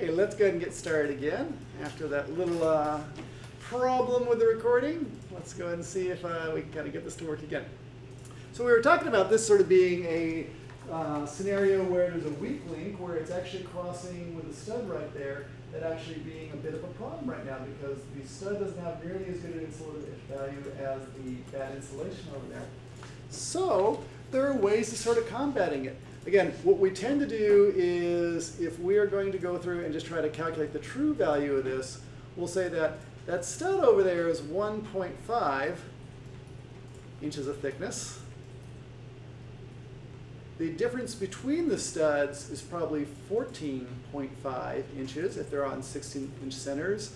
Okay, let's go ahead and get started again. After that little uh, problem with the recording, let's go ahead and see if uh, we can kind of get this to work again. So we were talking about this sort of being a uh, scenario where there's a weak link, where it's actually crossing with a stud right there, that actually being a bit of a problem right now because the stud doesn't have nearly as good an insulative value as the batt insulation over there. So there are ways to sort of combating it. Again, what we tend to do is if we are going to go through and just try to calculate the true value of this, we'll say that that stud over there is 1.5 inches of thickness. The difference between the studs is probably 14.5 inches if they're on 16 inch centers.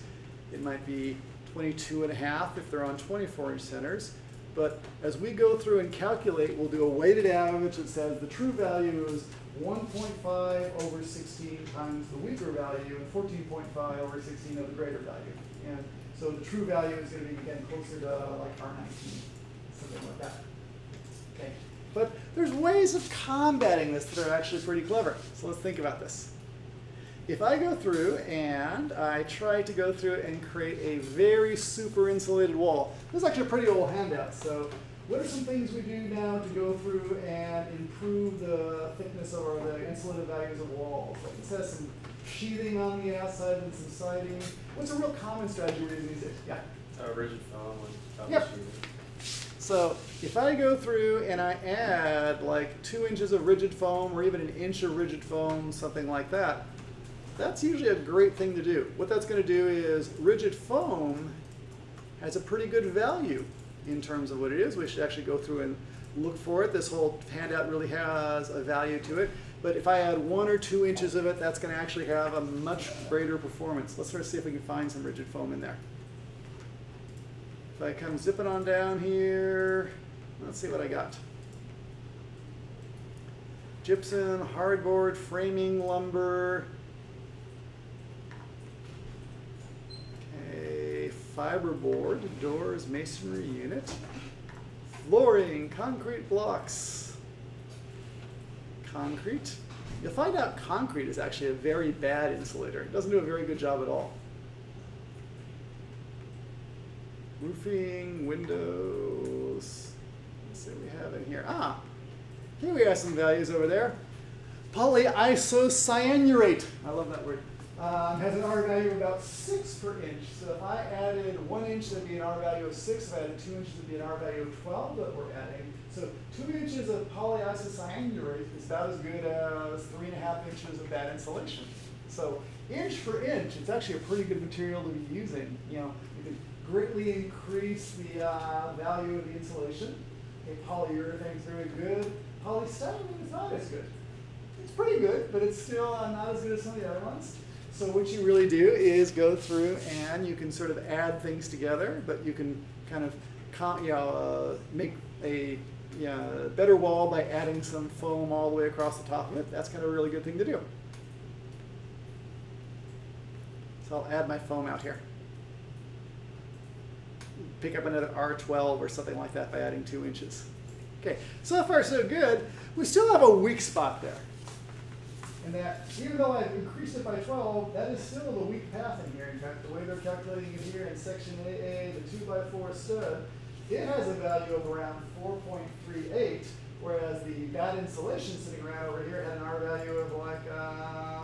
It might be 22 and a half if they're on 24 inch centers. But as we go through and calculate, we'll do a weighted average that says the true value is 1.5 over 16 times the weaker value and 14.5 over 16 of the greater value. And so the true value is going to be, again, closer to like R19, something like that. Okay. But there's ways of combating this that are actually pretty clever. So let's think about this. If I go through and I try to go through and create a very super insulated wall, this is actually a pretty old handout. So what are some things we do now to go through and improve the thickness or the insulative values of walls? Like it says some sheathing on the outside and some siding. What's a real common strategy we're using these days? Yeah? Uh, rigid foam with Yep. So if I go through and I add like two inches of rigid foam or even an inch of rigid foam, something like that, that's usually a great thing to do. What that's going to do is rigid foam has a pretty good value in terms of what it is. We should actually go through and look for it. This whole handout really has a value to it. But if I add one or two inches of it, that's going to actually have a much greater performance. Let's sort of see if we can find some rigid foam in there. If I come zipping on down here, let's see what I got. Gypsum, hardboard, framing lumber. Okay, fiberboard, doors, masonry unit. Flooring, concrete blocks. Concrete. You'll find out concrete is actually a very bad insulator. It doesn't do a very good job at all. Roofing, windows. Let's see what we have in here. Ah, here we have some values over there. Polyisocyanurate. I love that word. Um, has an R value of about 6 per inch. So if I added 1 inch, that'd be an R value of 6. If I added 2 inches, it'd be an R value of 12 that we're adding. So 2 inches of polyisocyanurate is about as good as 3.5 inches of batt insulation. So inch for inch, it's actually a pretty good material to be using. You know, you can greatly increase the uh, value of the insulation. Okay, polyurethane is very good. Polystyrene is not as good. It's pretty good, but it's still uh, not as good as some of the other ones. So what you really do is go through and you can sort of add things together, but you can kind of you know, uh, make a you know, better wall by adding some foam all the way across the top of it. That's kind of a really good thing to do. So I'll add my foam out here. Pick up another R12 or something like that by adding two inches. Okay, so far so good. We still have a weak spot there. And that, even though I've increased it by 12, that is still the weak path in here. In fact, the way they're calculating it here in section AA, the 2 by 4 stud, it has a value of around 4.38, whereas the batt insulation sitting around over here had an R value of like, uh,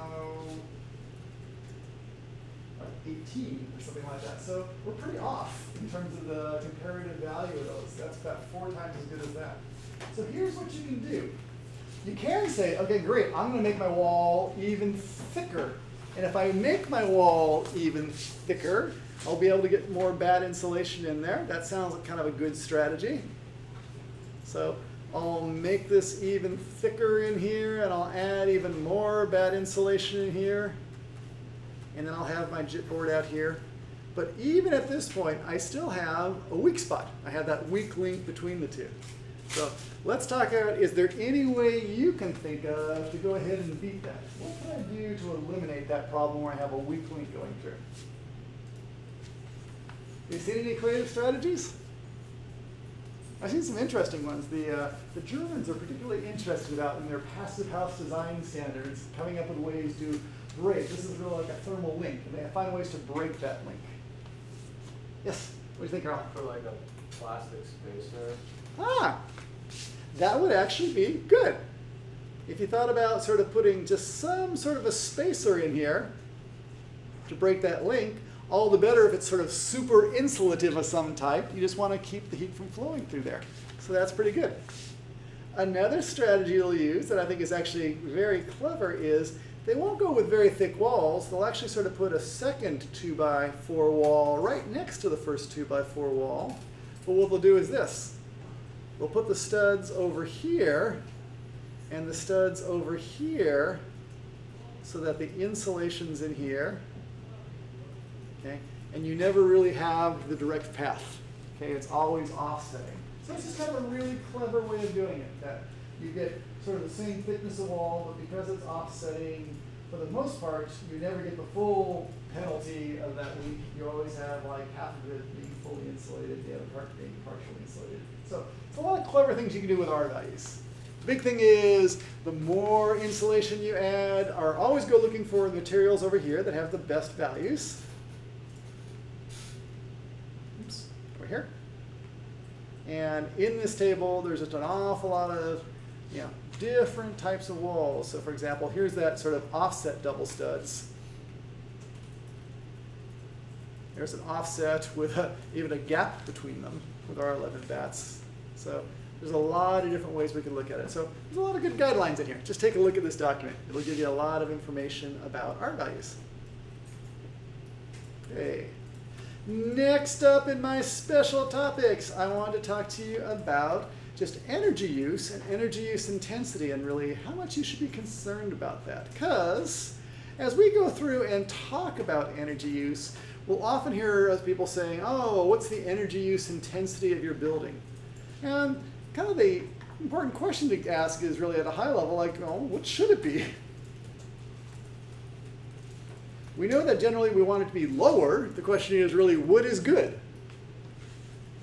like 18 or something like that. So we're pretty off in terms of the comparative value of those. That's about four times as good as that. So here's what you can do. You can say, okay, great, I'm going to make my wall even thicker. And if I make my wall even thicker, I'll be able to get more batt insulation in there. That sounds like kind of a good strategy. So I'll make this even thicker in here, and I'll add even more batt insulation in here. And then I'll have my board out here. But even at this point, I still have a weak spot. I have that weak link between the two. So let's talk about, is there any way you can think of to go ahead and beat that? What can I do to eliminate that problem where I have a weak link going through? Have you seen any creative strategies? I've seen some interesting ones. The, uh, the Germans are particularly interested about in their passive house design standards, coming up with ways to break. This is really like a thermal link, and they find ways to break that link. Yes, what do you think, Carl? A plastic spacer. Ah, that would actually be good. If you thought about sort of putting just some sort of a spacer in here to break that link, all the better if it's sort of super insulative of some type. You just want to keep the heat from flowing through there. So that's pretty good. Another strategy they'll use that I think is actually very clever is they won't go with very thick walls. They'll actually sort of put a second 2 by 4 wall right next to the first 2 by 4 wall. But what they'll do is this. They'll put the studs over here and the studs over here so that the insulation's in here. Okay? And you never really have the direct path. Okay, it's always offsetting. So it's just kind of a really clever way of doing it, that you get sort of the same thickness of wall, but because it's offsetting, for the most part, you never get the full penalty of that leak. You always have like half of it being fully insulated, the other part being partially insulated. So it's a lot of clever things you can do with R values. The big thing is the more insulation you add, or always go looking for materials over here that have the best values. Oops, over here. And in this table, there's just an awful lot of you know, different types of walls. So for example, here's that sort of offset double studs. There's an offset with a, even a gap between them with our 11 batts. So there's a lot of different ways we can look at it. So there's a lot of good guidelines in here. Just take a look at this document. It'll give you a lot of information about R values. Okay. Next up in my special topics, I want to talk to you about just energy use and energy use intensity and really how much you should be concerned about that. Because as we go through and talk about energy use, we'll often hear people saying, oh, what's the energy use intensity of your building? And kind of the important question to ask is really at a high level, like, oh, what should it be? We know that generally we want it to be lower. The question is really, what is good?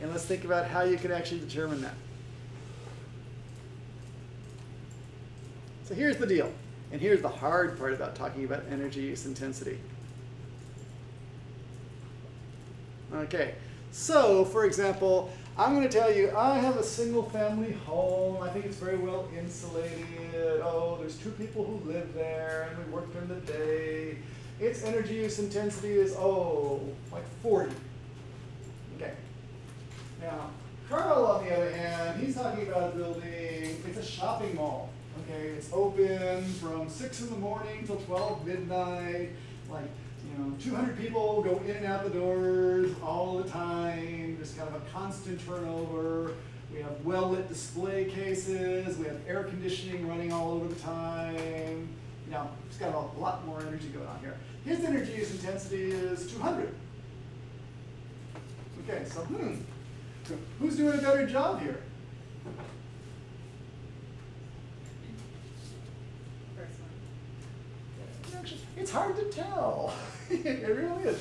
And let's think about how you can actually determine that. So here's the deal. And here's the hard part about talking about energy use intensity. Okay, so for example, I'm going to tell you I have a single family home. I think it's very well insulated. Oh, there's two people who live there and we work during the day. Its energy use intensity is, oh, like 40. Okay. Now, Carl, on the other hand, he's talking about a building, it's a shopping mall. Okay, it's open from 6 in the morning till 12 midnight. Like, you know, 200 people go in and out the doors all the time. There's kind of a constant turnover. We have well-lit display cases. We have air conditioning running all over the time. You know, it's got a lot more energy going on here. His energy use intensity is 200. Okay, so hmm, who's doing a better job here? It's hard to tell. it really is.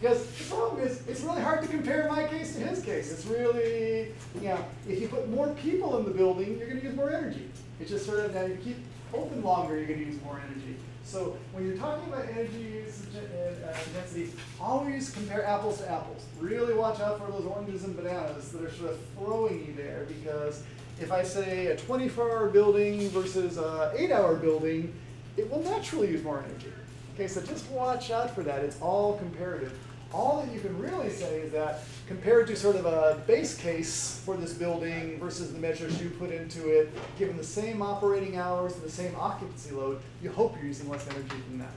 Because the problem is, it's really hard to compare my case to his case. It's really, you know, if you put more people in the building, you're going to use more energy. It's just sort of, now you keep open longer, you're going to use more energy. So when you're talking about energy uh, intensity, always compare apples to apples. Really watch out for those oranges and bananas that are sort of throwing you there because if I say a 24-hour building versus an 8-hour building, it will naturally use more energy. Okay, so just watch out for that. It's all comparative. All that you can really say is that compared to sort of a base case for this building versus the measures you put into it, given the same operating hours and the same occupancy load, you hope you're using less energy than that.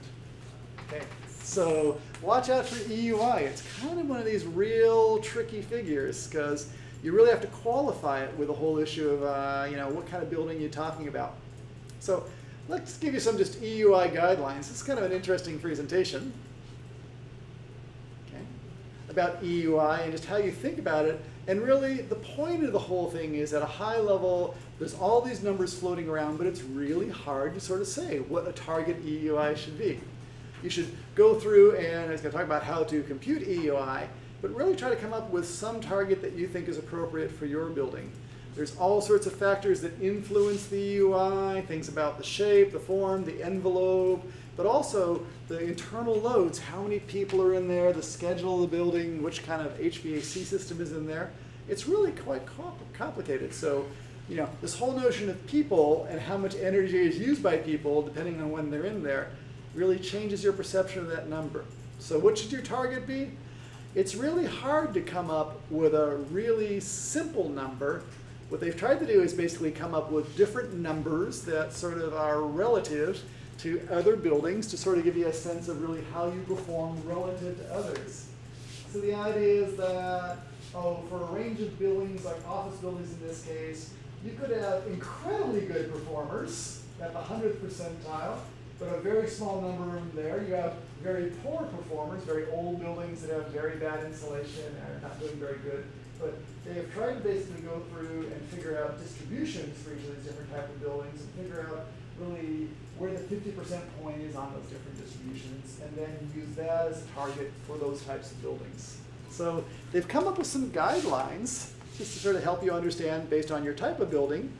Okay, so watch out for EUI. It's kind of one of these real tricky figures because you really have to qualify it with the whole issue of uh, you know what kind of building you're talking about. So let's give you some just EUI guidelines. It's kind of an interesting presentation okay, about EUI and just how you think about it. And really, the point of the whole thing is at a high level, there's all these numbers floating around, but it's really hard to sort of say what a target EUI should be. You should go through, and I was going to talk about how to compute EUI, but really try to come up with some target that you think is appropriate for your building. There's all sorts of factors that influence the EUI, things about the shape, the form, the envelope, but also the internal loads, how many people are in there, the schedule of the building, which kind of HVAC system is in there. It's really quite complicated. So, you know, this whole notion of people and how much energy is used by people, depending on when they're in there, really changes your perception of that number. So what should your target be? It's really hard to come up with a really simple number what they've tried to do is basically come up with different numbers that sort of are relative to other buildings to sort of give you a sense of really how you perform relative to others. So the idea is that, oh, for a range of buildings, like office buildings in this case, you could have incredibly good performers at the 100th percentile, but a very small number of them there. You have very poor performers, very old buildings that have very bad insulation and are not doing very good. But they have tried to basically go through and figure out distributions for each of these different type of buildings and figure out really where the 50% point is on those different distributions and then use that as a target for those types of buildings. So they've come up with some guidelines just to sort of help you understand based on your type of building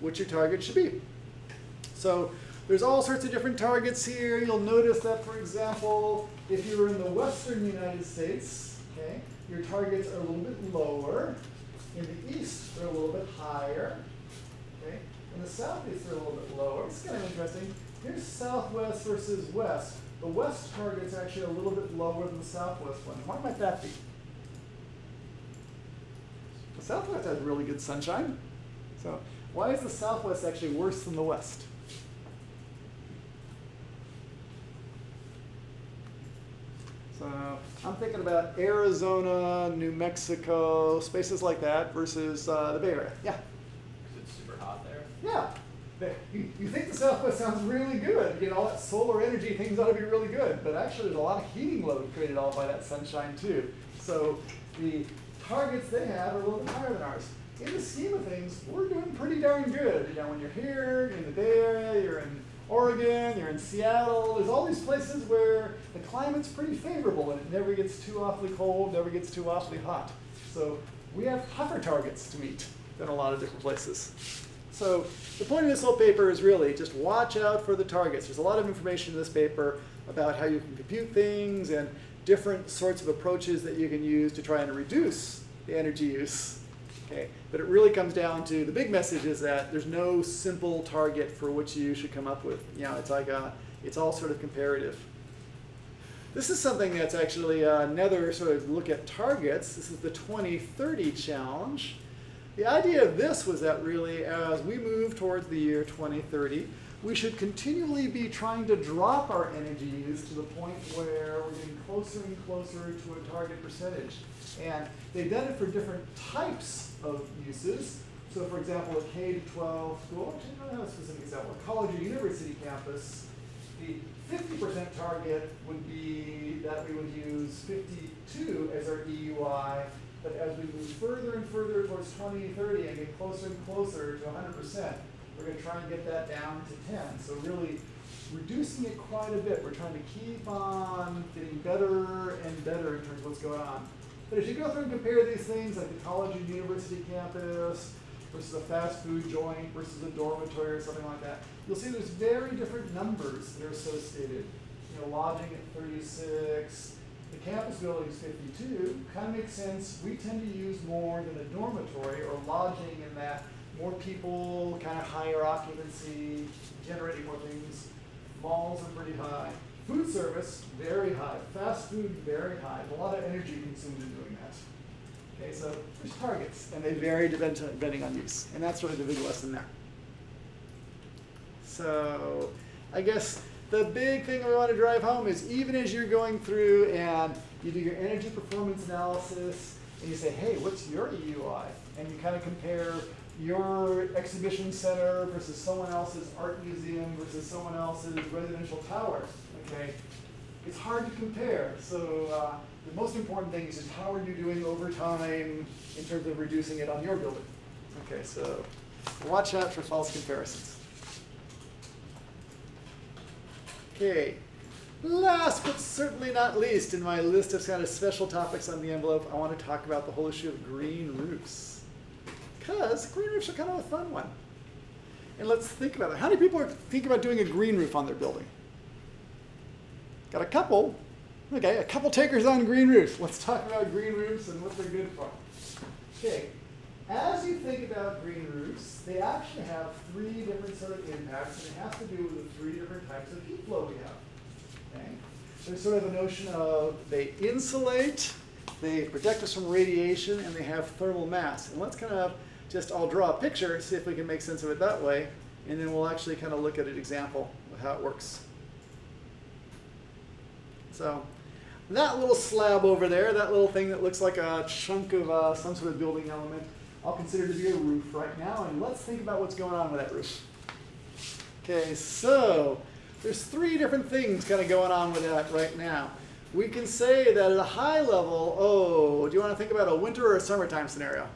what your target should be. So there's all sorts of different targets here. You'll notice that, for example, if you were in the western United States, okay, your targets are a little bit lower. In the east, they're a little bit higher. Okay? In the southeast, they're a little bit lower. It's kind of interesting. Here's southwest versus west. The west target's actually a little bit lower than the southwest one. Why might that be? The southwest has really good sunshine. So why is the southwest actually worse than the west? So I'm thinking about Arizona, New Mexico, spaces like that versus uh, the Bay Area. Yeah. Because it's super hot there. Yeah. You, you think the Southwest sounds really good. You know, all that solar energy, things ought to be really good. But actually, there's a lot of heating load created all by that sunshine, too. So the targets they have are a little bit higher than ours. In the scheme of things, we're doing pretty darn good. You know, when you're here in the Bay Area, you're in Oregon, you're in Seattle. There's all these places where the climate's pretty favorable and it never gets too awfully cold, never gets too awfully hot. So we have tougher targets to meet than a lot of different places. So the point of this whole paper is really just watch out for the targets. There's a lot of information in this paper about how you can compute things and different sorts of approaches that you can use to try and reduce the energy use Okay, but it really comes down to the big message is that there's no simple target for which you should come up with. You know, it's like a, it's all sort of comparative. This is something that's actually uh, another sort of look at targets. This is the 2030 challenge. The idea of this was that really as we move towards the year 2030, we should continually be trying to drop our energy use to the point where we're getting closer and closer to a target percentage. And they've done it for different types of uses. So for example, a K-12 school, I don't have a specific example, a college or university campus, the 50% target would be that we would use 52 as our EUI, but as we move further and further towards 2030 and get closer and closer to 100%, we're going to try and get that down to 10. So really reducing it quite a bit. We're trying to keep on getting better and better in terms of what's going on. But as you go through and compare these things, like the college and university campus versus a fast food joint versus a dormitory or something like that, you'll see there's very different numbers that are associated. You know, lodging at 36, the campus building is 52. Kind of makes sense. We tend to use more than a dormitory or lodging in that more people, kind of higher occupancy, generating more things. Malls are pretty high. Food service, very high. Fast food, very high. A lot of energy consumed in doing that. Okay, so there's targets, and they vary depending on use. And that's really the big lesson there. So I guess the big thing we want to drive home is even as you're going through and you do your energy performance analysis, and you say, hey, what's your EUI? And you kind of compare your exhibition center versus someone else's art museum versus someone else's residential tower okay? It's hard to compare. So uh, the most important thing is just how are you doing over time in terms of reducing it on your building? Okay, so watch out for false comparisons. Okay, last but certainly not least in my list of kind of special topics on the envelope, I want to talk about the whole issue of green roofs. Because green roofs are kind of a fun one. And let's think about it. How many people are thinking about doing a green roof on their building? Got a couple. Okay, a couple takers on green roofs. Let's talk about green roofs and what they're good for. Okay, as you think about green roofs, they actually have three different sort of impacts, and it has to do with the three different types of heat flow we have. Okay? There's sort of a notion of they insulate, they protect us from radiation, and they have thermal mass. And let's kind of just, I'll draw a picture, see if we can make sense of it that way, and then we'll actually kind of look at an example of how it works. So that little slab over there, that little thing that looks like a chunk of uh, some sort of building element, I'll consider to be a roof right now, and let's think about what's going on with that roof. Okay, so there's three different things kind of going on with that right now. We can say that at a high level, oh, do you want to think about a winter or a summertime scenario?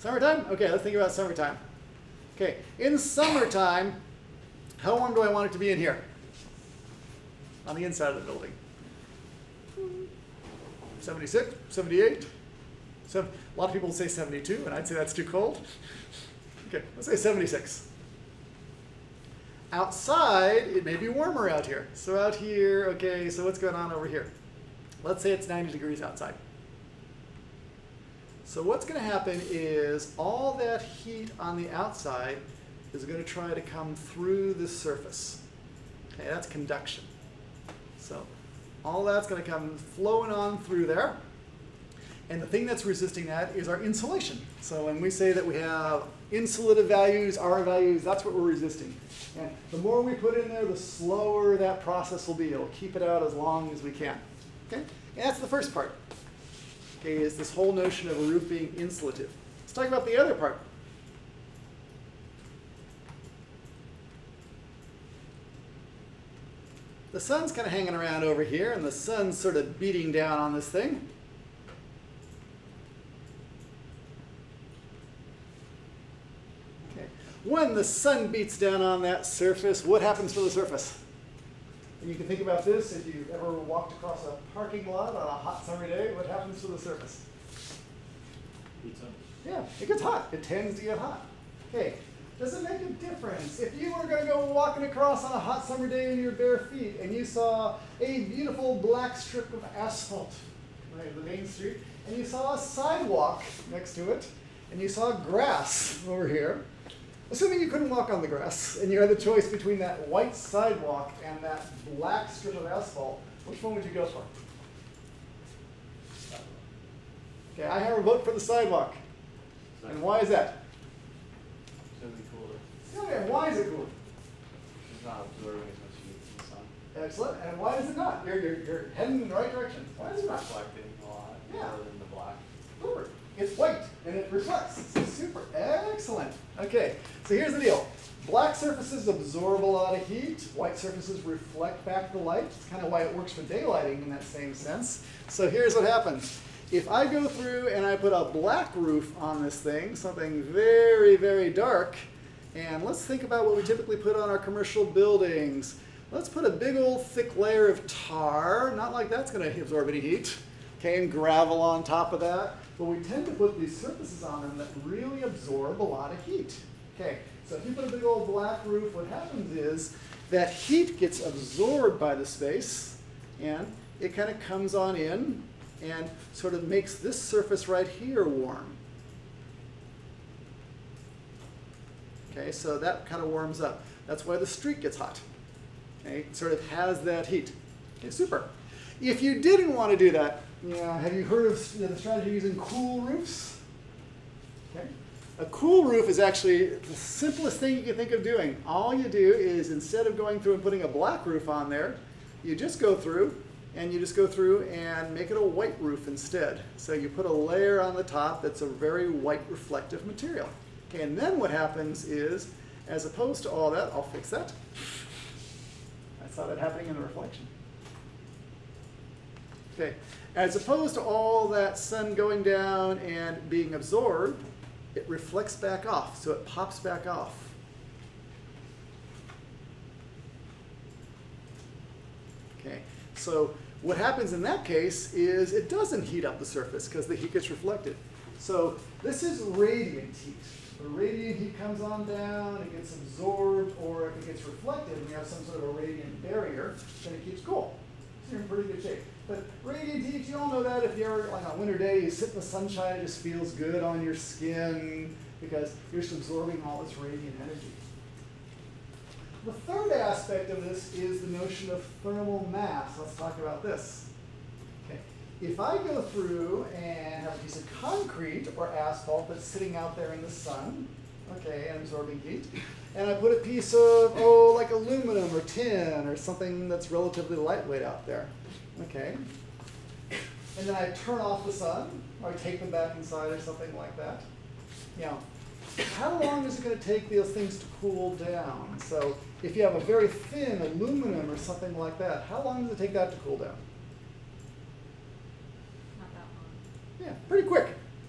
Summertime? Okay, let's think about summertime. Okay, in summertime, how warm do I want it to be in here? On the inside of the building. 76, 78? So a lot of people say 72, and I'd say that's too cold. Okay, let's say 76. Outside, it may be warmer out here. So out here, okay, so what's going on over here? Let's say it's 90 degrees outside. So what's going to happen is all that heat on the outside is going to try to come through the surface. Okay, that's conduction. So all that's going to come flowing on through there. And the thing that's resisting that is our insulation. So when we say that we have insulative values, R values, that's what we're resisting. And the more we put in there, the slower that process will be. It'll keep it out as long as we can. Okay? And that's the first part. Okay, is this whole notion of a roof being insulative. Let's talk about the other part. The sun's kind of hanging around over here, and the sun's sort of beating down on this thing. Okay. When the sun beats down on that surface, what happens to the surface? And you can think about this if you've ever walked across a parking lot on a hot summer day, what happens to the surface? Yeah, it gets hot. It tends to get hot. Okay, does it make a difference? If you were going to go walking across on a hot summer day in your bare feet and you saw a beautiful black strip of asphalt, right, the main street, and you saw a sidewalk next to it, and you saw grass over here, assuming you couldn't walk on the grass, and you had the choice between that white sidewalk and that black strip of asphalt, which one would you go for? Okay, I have a vote for the sidewalk. And why is that? It's gonna be cooler. Oh, yeah, why is it cooler? It's not absorbing as much heat from the sun. Excellent. And why is it not? You're, you're, you're heading in the right direction. Why is it not? reflecting a lot Yeah. more than the black. Super. It's white and it reflects. Super. Excellent. Okay, so here's the deal. Black surfaces absorb a lot of heat. White surfaces reflect back the light. It's kind of why it works for daylighting in that same sense. So here's what happens. If I go through and I put a black roof on this thing, something very, very dark, and let's think about what we typically put on our commercial buildings. Let's put a big old thick layer of tar, not like that's going to absorb any heat, okay, and gravel on top of that. But we tend to put these surfaces on them that really absorb a lot of heat. Okay, so if you put a big old black roof, what happens is that heat gets absorbed by the space and it kind of comes on in and sort of makes this surface right here warm. Okay, so that kind of warms up. That's why the street gets hot. Okay, it sort of has that heat. Okay, super. If you didn't want to do that, yeah, have you heard of the strategy using cool roofs? Okay. A cool roof is actually the simplest thing you can think of doing. All you do is instead of going through and putting a black roof on there, you just go through and you just go through and make it a white roof instead. So you put a layer on the top that's a very white reflective material. Okay, and then what happens is, as opposed to all that, I'll fix that. I saw that happening in the reflection. Okay, as opposed to all that sun going down and being absorbed, it reflects back off, so it pops back off. Okay, so what happens in that case is it doesn't heat up the surface because the heat gets reflected. So this is radiant heat. The radiant heat comes on down, it gets absorbed, or if it gets reflected and you have some sort of a radiant barrier, then it keeps cool. So you're in pretty good shape. But radiant heat, you all know that if you're like on a winter day, you sit in the sunshine, it just feels good on your skin because you're just absorbing all this radiant energy. The third aspect of this is the notion of thermal mass. Let's talk about this. Okay. If I go through and have a piece of concrete or asphalt that's sitting out there in the sun, okay, and absorbing heat, and I put a piece of, oh, like aluminum or tin or something that's relatively lightweight out there, okay, and then I turn off the sun, or I take them back inside or something like that, know, how long is it going to take those things to cool down? So if you have a very thin aluminum or something like that, how long does it take that to cool down? Not that long. Yeah, pretty quick.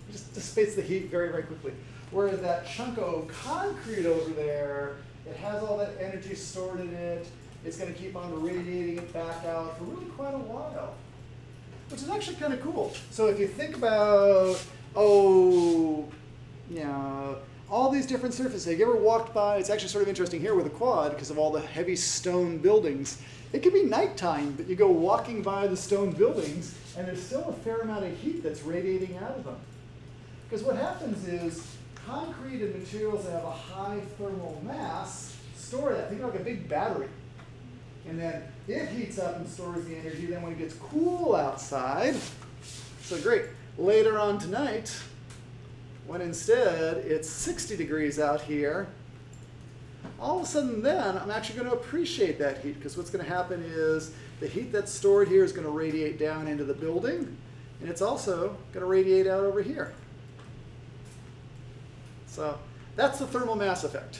It just dissipates the heat very, very quickly. Whereas that chunk of concrete over there, it has all that energy stored in it. It's going to keep on radiating it back out for really quite a while, which is actually kind of cool. So if you think about, oh, you know, all these different surfaces. Have you ever walked by? It's actually sort of interesting here with a quad because of all the heavy stone buildings. It can be nighttime, but you go walking by the stone buildings and there's still a fair amount of heat that's radiating out of them. Because what happens is concrete and materials that have a high thermal mass store that. Think of like a big battery. And then it heats up and stores the energy. Then when it gets cool outside, so great. Later on tonight, when instead it's 60 degrees out here, all of a sudden then I'm actually going to appreciate that heat because what's going to happen is the heat that's stored here is going to radiate down into the building and it's also going to radiate out over here. So that's the thermal mass effect.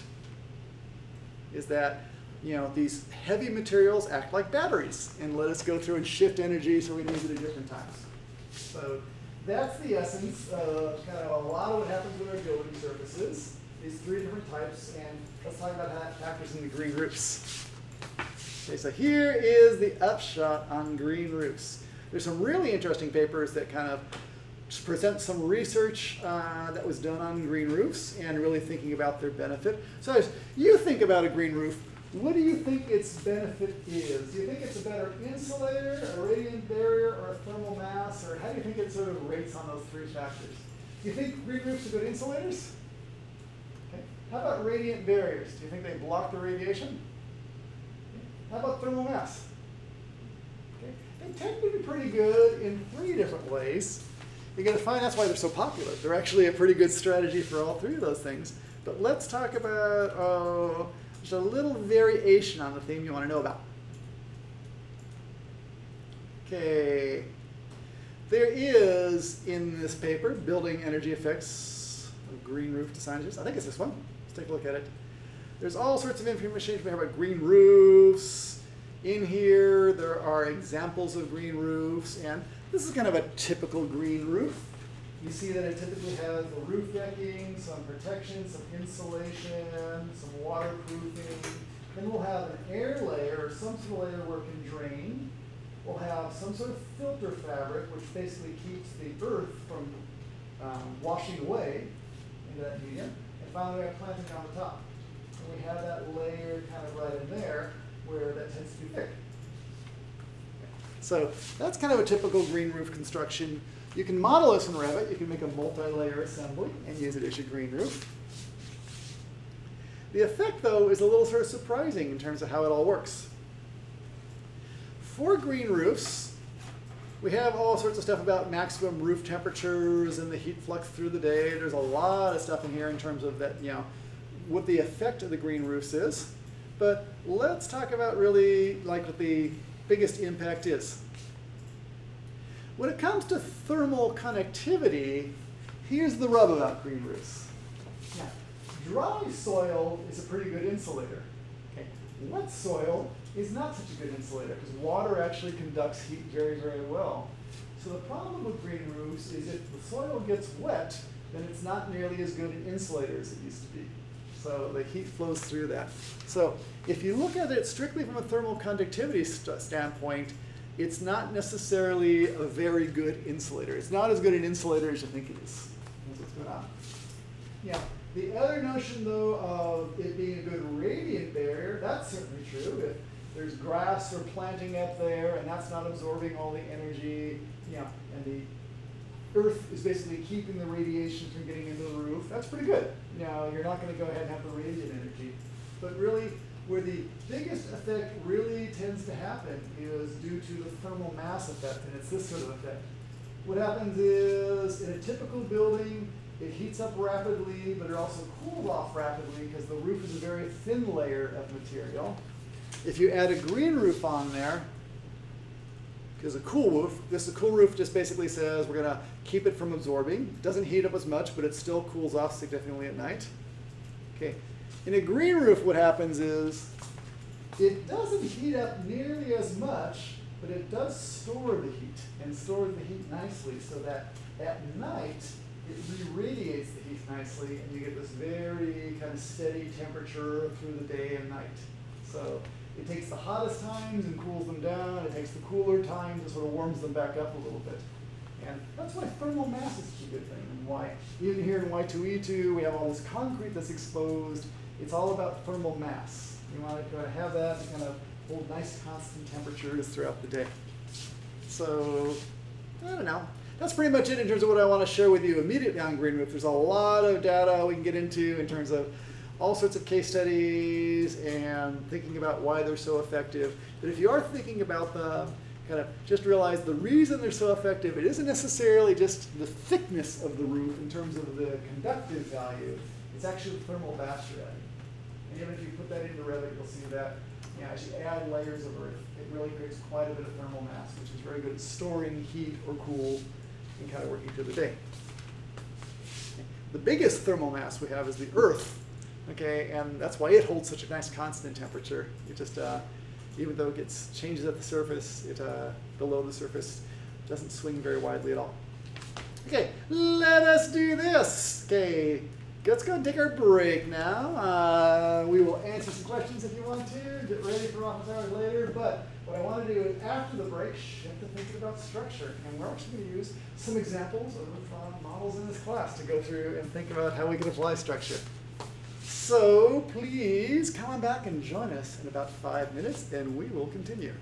Is that you know these heavy materials act like batteries and let us go through and shift energy so we can use it at different times. So that's the essence of kind of a lot of what happens with our building surfaces. These three different types, and let's talk about that factors in the green roofs. Okay, so here is the upshot on green roofs. There's some really interesting papers that kind of present some research uh, that was done on green roofs and really thinking about their benefit. So as you think about a green roof, what do you think its benefit is? Do you think it's a better insulator, a radiant barrier, or a thermal mass, or how do you think it sort of rates on those three factors? Do you think green roofs are good insulators? Okay. How about radiant barriers? Do you think they block the radiation? How about thermal mass? Okay. They tend to be pretty good in three different ways. You're going to find that's why they're so popular. They're actually a pretty good strategy for all three of those things. But let's talk about, oh, there's a little variation on the theme you want to know about. Okay. There is in this paper, Building Energy Effects of Green Roof Designers. I think it's this one. Let's take a look at it. There's all sorts of information about green roofs. In here, there are examples of green roofs, and this is kind of a typical green roof. You see that it typically has the roof decking, some protection, some insulation, some waterproofing. Then we'll have an air layer, some sort of layer where it can drain. We'll have some sort of filter fabric, which basically keeps the earth from um, washing away into that medium. And finally, we have planting on the top. And we have that layer kind of right in there where that tends to be thick. So that's kind of a typical green roof construction. You can model this in Revit. You can make a multi-layer assembly and use it as your green roof. The effect, though, is a little sort of surprising in terms of how it all works. For green roofs, we have all sorts of stuff about maximum roof temperatures and the heat flux through the day. There's a lot of stuff in here in terms of that, you know, what the effect of the green roofs is. But let's talk about really like what the biggest impact is. When it comes to thermal conductivity, here's the rub about green roofs. Now, dry soil is a pretty good insulator. Okay. Wet soil is not such a good insulator because water actually conducts heat very, very well. So the problem with green roofs is if the soil gets wet, then it's not nearly as good an insulator as it used to be. So the heat flows through that. So if you look at it strictly from a thermal conductivity st standpoint, it's not necessarily a very good insulator. It's not as good an insulator as you think it is. That's what's going on. Yeah. The other notion, though, of it being a good radiant barrier, that's certainly true. If there's grass or planting up there and that's not absorbing all the energy, yeah, and the earth is basically keeping the radiation from getting into the roof, that's pretty good. Now, you're not going to go ahead and have the radiant energy. But really, where the biggest effect really tends to happen is due to the thermal mass effect, and it's this sort of effect. What happens is, in a typical building, it heats up rapidly, but it also cools off rapidly because the roof is a very thin layer of material. If you add a green roof on there, because a cool roof, this a cool roof just basically says we're gonna keep it from absorbing. It doesn't heat up as much, but it still cools off significantly at night. Okay. In a green roof, what happens is it doesn't heat up nearly as much, but it does store the heat and stores the heat nicely so that at night it re-radiates the heat nicely and you get this very kind of steady temperature through the day and night. So it takes the hottest times and cools them down. It takes the cooler times and sort of warms them back up a little bit. And that's why thermal mass is such a good thing and why even here in Y2E2 we have all this concrete that's exposed. It's all about thermal mass. You want to have that to kind of hold nice constant temperatures throughout the day. So, I don't know. That's pretty much it in terms of what I want to share with you immediately on Green Roof. There's a lot of data we can get into in terms of all sorts of case studies and thinking about why they're so effective. But if you are thinking about them, kind of just realize the reason they're so effective, it isn't necessarily just the thickness of the roof in terms of the conductive value. It's actually the thermal you're. And even if you put that into Revit, you'll see that you know, as you add layers of earth, it really creates quite a bit of thermal mass, which is very good at storing heat or cool and kind of working through the day. The biggest thermal mass we have is the earth, okay, and that's why it holds such a nice constant temperature. It just, uh, even though it gets changes at the surface, it uh, below the surface doesn't swing very widely at all. Okay, let us do this. Okay, let's go and take our break now. Uh, we will answer some questions if you want to. Get ready for office hours later. But what I want to do is after the break, shift to thinking about structure. And we're actually going to use some examples of uh, models in this class to go through and think about how we can apply structure. So please come on back and join us in about five minutes and we will continue.